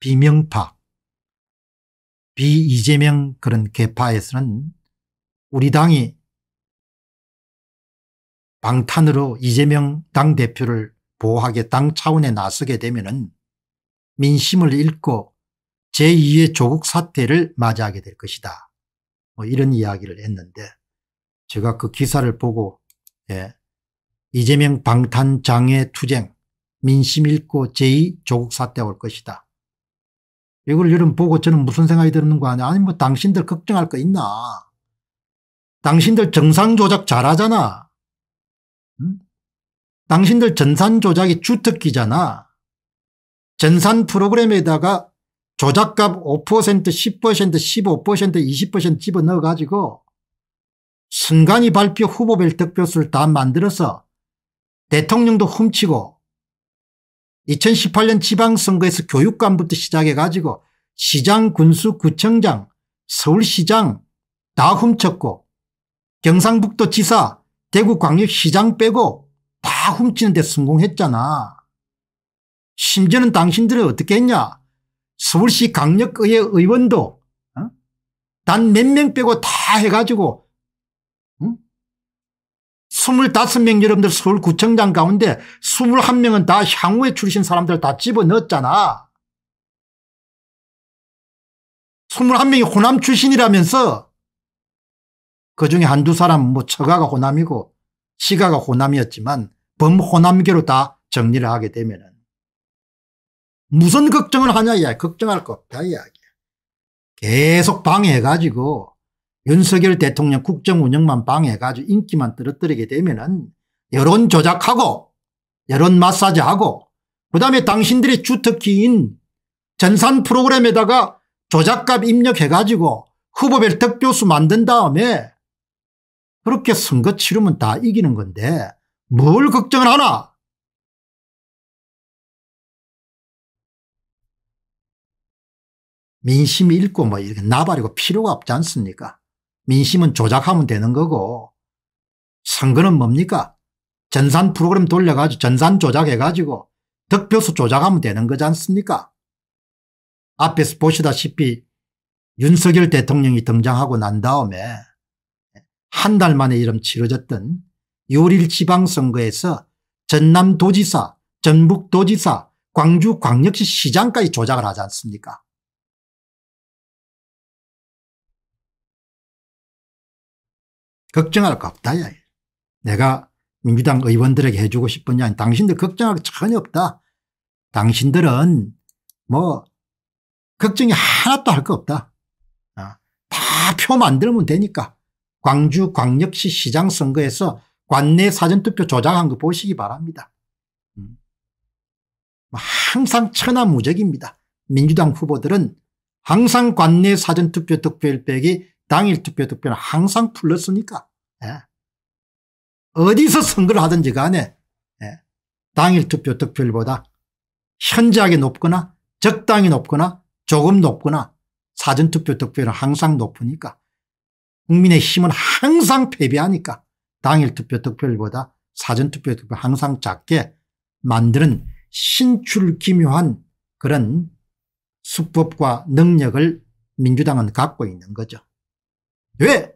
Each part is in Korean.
비명파, 비이재명 그런 개파에서는 우리 당이 방탄으로 이재명 당대표를 보호하게 당 차원에 나서게 되면 민심을 잃고 제2의 조국 사태를 맞이하게 될 것이다. 뭐 이런 이야기를 했는데 제가 그 기사를 보고 예, 이재명 방탄 장애 투쟁 민심 잃고 제2 조국 사태 올 것이다. 이걸 여러분 보고 저는 무슨 생각이 드는 거 아니야. 아니 뭐 당신들 걱정할 거 있나. 당신들 정상 조작 잘하잖아. 응? 당신들 전산 조작이 주특기잖아. 전산 프로그램에다가 조작값 5% 10% 15% 20% 집어넣어 가지고 순간이 발표 후보별 득표수를 다 만들어서 대통령도 훔치고 2018년 지방선거에서 교육감부터 시작해 가지고 시장 군수 구청장 서울시장 다 훔쳤고 경상북도 지사 대구광역시장 빼고 다 훔치는 데 성공했잖아. 심지어는 당신들이 어떻게 했냐 서울시 강력의회 의원도 어? 단몇 명 빼고 다 해가지고 25명 여러분들 서울구청장 가운데 21명은 다 향후에 출신 사람들 다 집어넣었잖아. 21명이 호남 출신이라면서 그 중에 한두 사람 뭐 처가가 호남이고 시가가 호남이었지만 범호남계로 다 정리를 하게 되면은 무슨 걱정을 하냐 이야 걱정할 거 없다 이야기야. 계속 방해해가지고 윤석열 대통령 국정 운영만 방해해가지고 인기만 떨어뜨리게 되면은 여론 조작하고 여론 마사지하고 그다음에 당신들의 주특기인 전산 프로그램에다가 조작값 입력해가지고 후보별 득표수 만든 다음에 그렇게 선거 치르면 다 이기는 건데 뭘 걱정을 하나? 민심이 읽고 뭐 이렇게 나발이고 필요가 없지 않습니까 민심은 조작하면 되는 거고. 선거는 뭡니까? 전산 프로그램 돌려가지고 전산 조작해가지고 득표수 조작하면 되는 거지 않습니까? 앞에서 보시다시피 윤석열 대통령이 등장하고 난 다음에 한 달 만에 이름 치러졌던 6일 지방선거에서 전남도지사 전북도지사 광주광역시 시장까지 조작을 하지 않습니까 걱정할 거 없다. 야. 내가 민주당 의원들에게 해주고 싶은 게 당신들 걱정할 거 전혀 없다. 당신들은 뭐 걱정이 하나도 할 거 없다. 어. 다표 만들면 되니까 광주 광역시 시장 선거에서 관내 사전투표 조작한 거 보시기 바랍니다. 음. 뭐 항상 천하무적입니다. 민주당 후보들은 항상 관내 사전투표 득표율 빼기 당일 투표 득표는 항상 플러스니까 예. 어디서 선거를 하든지 간에 예. 당일 투표 득표율보다 현저하게 높거나 적당히 높거나 조금 높거나 사전투표 득표율은 항상 높으니까 국민의 힘은 항상 패배하니까 당일 투표 득표율보다 사전투표 득표 항상 작게 만드는 신출기묘한 그런 수법과 능력을 민주당은 갖고 있는 거죠. 왜?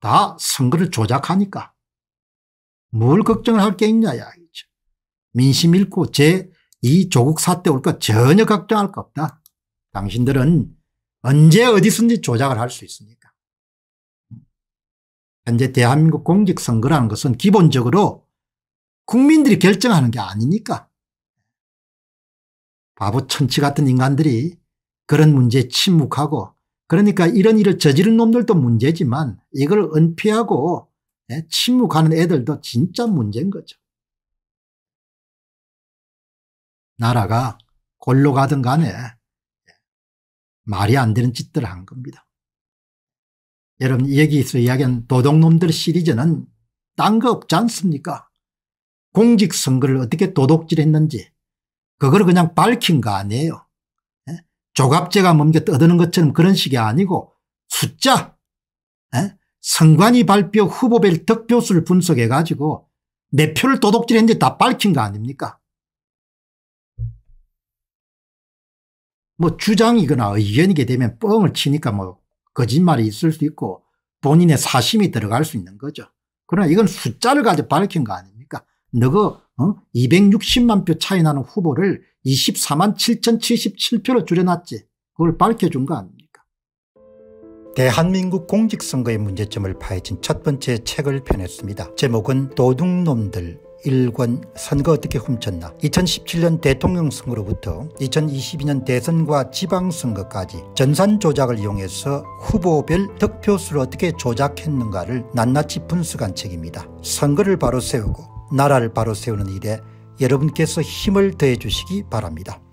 다 선거를 조작하니까. 뭘 걱정을 할 게 있냐 야기죠. 민심 잃고 제2 조국 사태 올거 전혀 걱정할 거 없다. 당신들은 언제 어디서든지 조작을 할 수 있으니까. 현재 대한민국 공직선거라는 것은 기본적으로 국민들이 결정하는 게 아니니까. 바보 천치 같은 인간들이 그런 문제에 침묵하고 그러니까 이런 일을 저지른 놈들도 문제지만 이걸 은폐하고 예, 침묵하는 애들도 진짜 문제인 거죠. 나라가 골로 가든 간에 말이 안 되는 짓들을 한 겁니다. 여러분 여기서 이야기한 도둑놈들 시리즈는 딴 거 없지 않습니까 공직선거를 어떻게 도둑질했는지 그걸 그냥 밝힌 거 아니에요. 예? 조갑제가 뭡니까 떠드는 것처럼 그런 식이 아니고 숫자 예? 선관위 발표 후보별 득표수를 분석해 가지고 몇 표를 도둑질했는지 다 밝힌 거 아닙니까 뭐 주장이거나 의견이게 되면 뻥을 치니까 뭐 거짓말이 있을 수 있고 본인의 사심이 들어갈 수 있는 거죠. 그러나 이건 숫자를 가지고 밝힌 거 아닙니까 너가 어? 260만 표 차이 나는 후보를 24만 7077표로 줄여놨지 그걸 밝혀준 거 아닙니까 대한민국 공직선거의 문제점을 파헤친 첫 번째 책을 펴냈습니다. 제목은 도둑놈들 1권 선거 어떻게 훔쳤나 2017년 대통령 선거로부터 2022년 대선과 지방선거까지 전산 조작을 이용해서 후보별 득표수를 어떻게 조작했는가를 낱낱이 분석한 책입니다. 선거를 바로 세우고 나라를 바로 세우는 일에 여러분께서 힘을 더해 주시기 바랍니다.